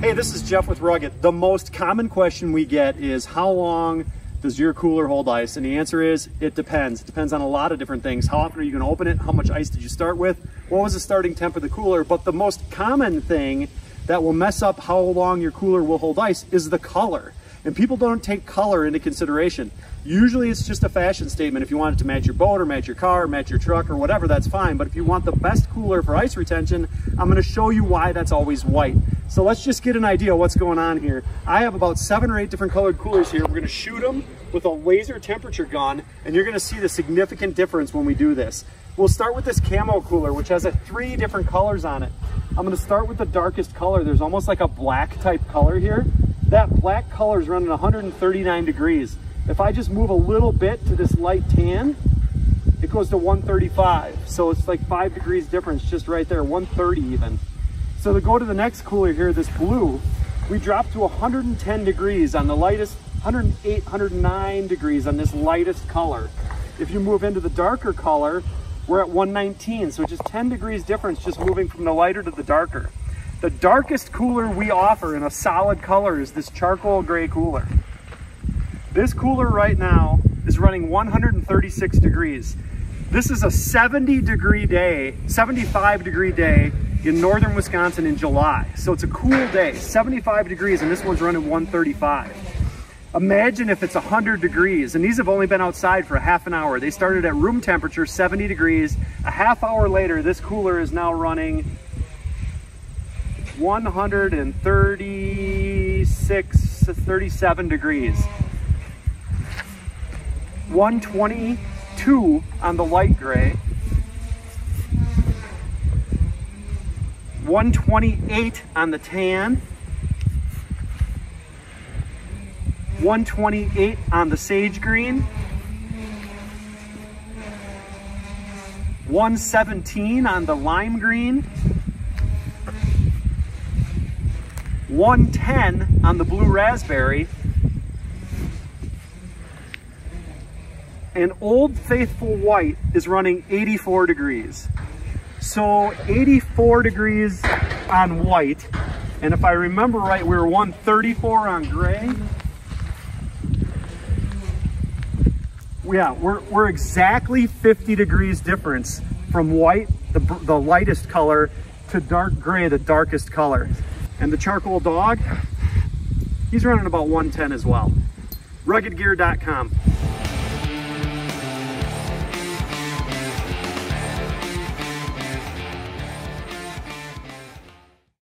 Hey, this is Jeff with Rugged. The most common question we get is how long does your cooler hold ice? And the answer is it depends. It depends on a lot of different things. How often are you going to open it? How much ice did you start with? What was the starting temp of the cooler? But the most common thing that will mess up how long your cooler will hold ice is the color. And people don't take color into consideration. Usually it's just a fashion statement. If you want it to match your boat or match your car or match your truck or whatever, that's fine. But if you want the best cooler for ice retention, I'm gonna show you why that's always white. So let's just get an idea what's going on here. I have about seven or eight different colored coolers here. We're gonna shoot them with a laser temperature gun and you're gonna see the significant difference when we do this. We'll start with this camo cooler, which has a three different colors on it. I'm gonna start with the darkest color. There's almost like a black type color here. That black color is running 139 degrees. If I just move a little bit to this light tan, it goes to 135. So it's like five degrees difference just right there, 130 even. So to go to the next cooler here, this blue, we drop to 110 degrees on the lightest, 108, 109 degrees on this lightest color. If you move into the darker color, we're at 119, so just 10 degrees difference just moving from the lighter to the darker. The darkest cooler we offer in a solid color is this charcoal gray cooler. This cooler right now is running 136 degrees. This is a 70 degree day, 75 degree day in northern Wisconsin in July. So it's a cool day, 75 degrees, and this one's running 135. Imagine if it's 100 degrees, and these have only been outside for a half an hour. They started at room temperature, 70 degrees. A half hour later, this cooler is now running 136, 37 degrees. 122 on the light gray, 128 on the tan, 128 on the sage green, 117 on the lime green, 110 on the blue raspberry, and Old Faithful White is running 84 degrees. So 84 degrees on white, and if I remember right, we were 134 on gray. Yeah, we're, we're exactly 50 degrees difference from white, the, the lightest color, to dark gray, the darkest color. And the charcoal dog, he's running about 110 as well. RuggedGear.com.